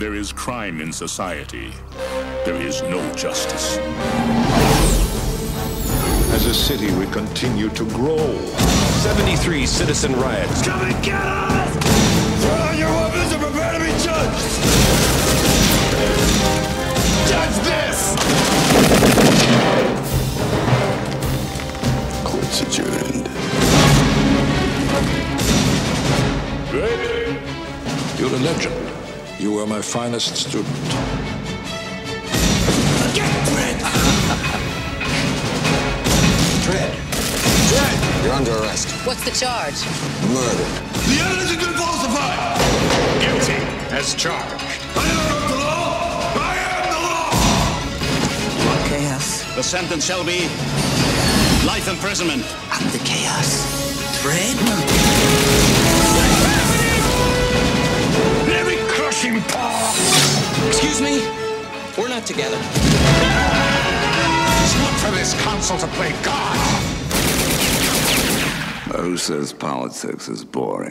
there is crime in society, there is no justice. As a city, we continue to grow. 73 citizen riots. Come and get us! Throw down your weapons and prepare to be judged! Judge this! Court's adjourned. You're a legend. You were my finest student. Dredd. Dredd! You're under arrest. What's the charge? Murder. The evidence has been falsified! Guilty as charged. I am not the law! I am the law! Chaos. The sentence shall be life imprisonment. I'm the chaos. Dredd? Excuse me? We're not together. It's not for this council to play God. Who says politics is boring?